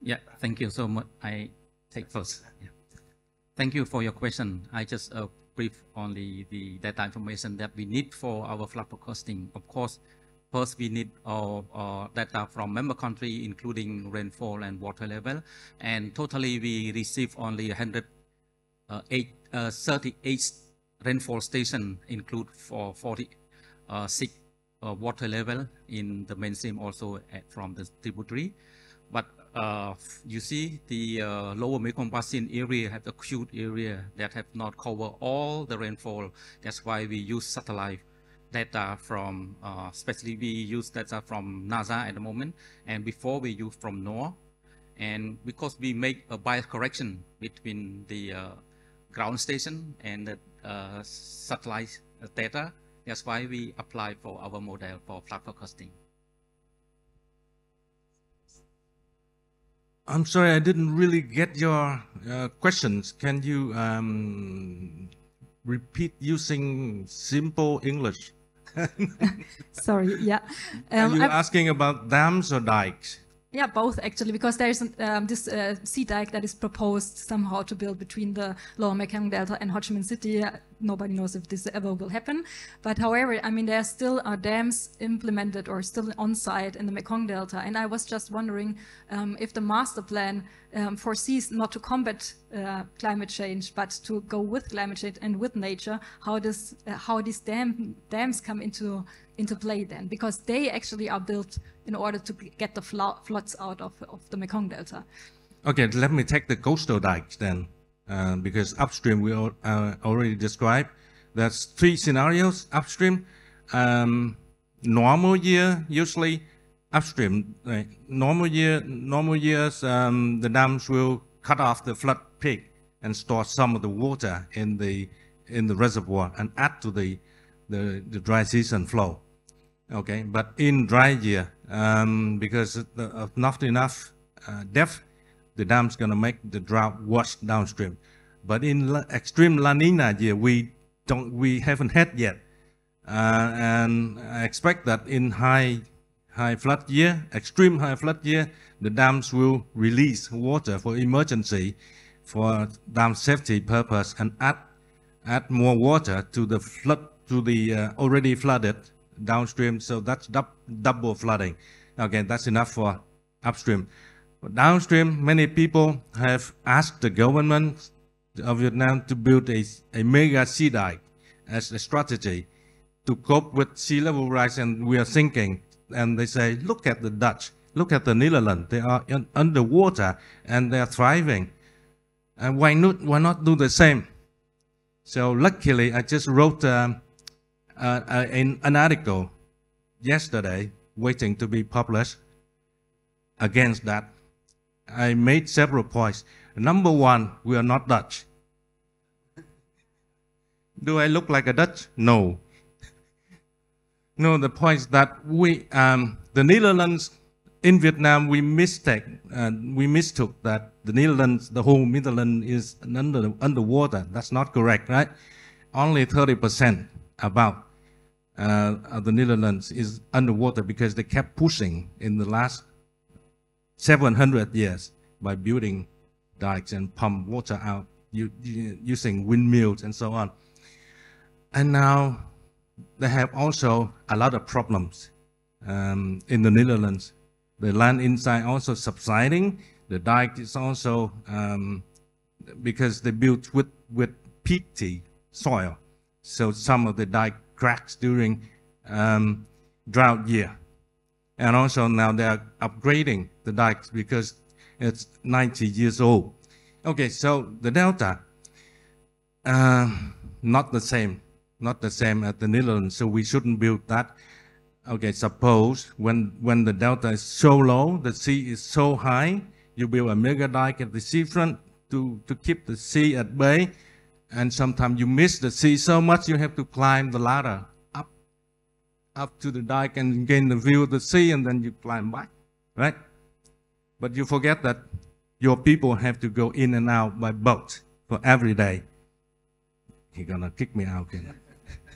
S5: Yeah, thank you so much. I take first. Yeah. Thank you for your question. I just uh, brief only the data information that we need for our flood forecasting. Of course, first we need our, our data from member country, including rainfall and water level. And totally we receive only 138 uh, uh, rainfall station include for 46 uh, uh, water level in the mainstream also at, from the tributary. Uh, you see the uh, lower Mekong Basin area have a acute area that have not covered all the rainfall. That's why we use satellite data from, uh, especially we use data from NASA at the moment, and before we use from NOAA. And because we make a bias correction between the uh, ground station and the uh, satellite data, that's why we apply for our model for flood forecasting.
S8: I'm sorry, I didn't really get your uh, questions. Can you um, repeat using simple English?
S9: sorry, yeah.
S8: Um, Are you I'm asking about dams or dikes?
S9: Yeah, both actually, because there is um, this uh, sea dike that is proposed somehow to build between the Lower Mekong Delta and Ho Chi Minh City. Nobody knows if this ever will happen. But however, I mean, there are still are dams implemented or still on site in the Mekong Delta. And I was just wondering um, if the master plan um, foresees not to combat uh, climate change, but to go with climate change and with nature, how, this, uh, how these dam, dams come into into play then, because they actually are built in order to get the floods out of, of the Mekong Delta.
S8: Okay, let me take the coastal dikes then, uh, because upstream we all, uh, already described. There's three scenarios upstream. Um, normal year, usually upstream. Right? Normal year, normal years, um, the dams will cut off the flood peak and store some of the water in the in the reservoir and add to the the, the dry season flow. Okay, but in dry year, um, because of not enough uh, depth, the dam's going to make the drought worse downstream. But in la extreme La Nina year, we don't, we haven't had yet, uh, and I expect that in high high flood year, extreme high flood year, the dams will release water for emergency, for dam safety purpose, and add add more water to the flood to the uh, already flooded downstream. So that's double flooding. Okay, that's enough for upstream. Downstream, many people have asked the government of Vietnam to build a, a mega sea dike as a strategy to cope with sea level rise. And we are thinking, and they say, look at the Dutch, look at the Netherlands. They are in, underwater and they are thriving. And why not, why not do the same? So luckily, I just wrote um, uh, uh, in an article yesterday, waiting to be published against that. I made several points. Number one, we are not Dutch. Do I look like a Dutch? No. No, the point is that we, um, the Netherlands in Vietnam, we mistake, uh, we mistook that the Netherlands, the whole Netherlands is under underwater. That's not correct, right? Only 30% about uh, the Netherlands is underwater because they kept pushing in the last 700 years by building dikes and pump water out using windmills and so on. And now they have also a lot of problems um, in the Netherlands. The land inside also subsiding. The dike is also um, because they built with with peaty soil, so some of the dike cracks during um, drought year. And also now they are upgrading the dikes because it's 90 years old. Okay, so the delta, uh, not the same not the same as the Netherlands, so we shouldn't build that. Okay, suppose when, when the delta is so low, the sea is so high, you build a mega dike at the seafront to, to keep the sea at bay, and sometimes you miss the sea so much you have to climb the ladder up, to the dike and gain the view of the sea, and then you climb back, right? But you forget that your people have to go in and out by boat for every day. He's gonna kick me out again.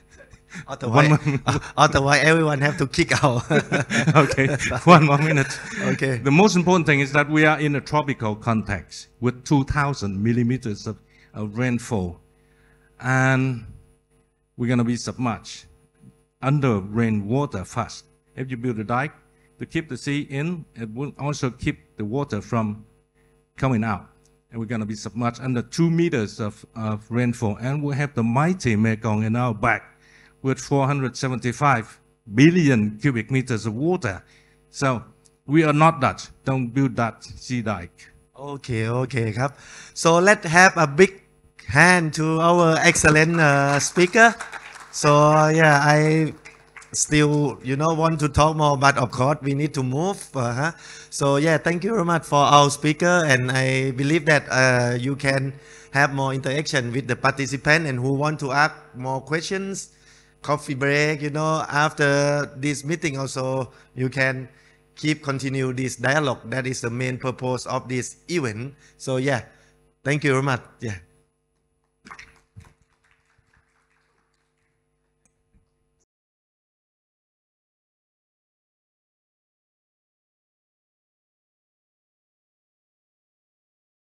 S2: Otherwise, otherwise everyone have to kick out.
S8: okay, one more minute.
S2: Okay.
S8: The most important thing is that we are in a tropical context with 2,000 millimeters of, of rainfall. And we're going to be submerged under rainwater fast. If you build a dike to keep the sea in, it will also keep the water from coming out. And we're going to be submerged under two meters of, of rainfall. And we have the mighty Mekong in our back with 475 billion cubic meters of water. So we are not Dutch. Don't build that sea dike.
S2: Okay, okay ครับ so let's have a big hand to our excellent uh, speaker so yeah I still you know want to talk more but of course we need to move uh -huh. so yeah thank you very much for our speaker and I believe that uh, you can have more interaction with the participant and who want to ask more questions coffee break, you know, after this meeting also, you can keep continue this dialogue. That is the main purpose of this event. So yeah, thank you very much. Yeah.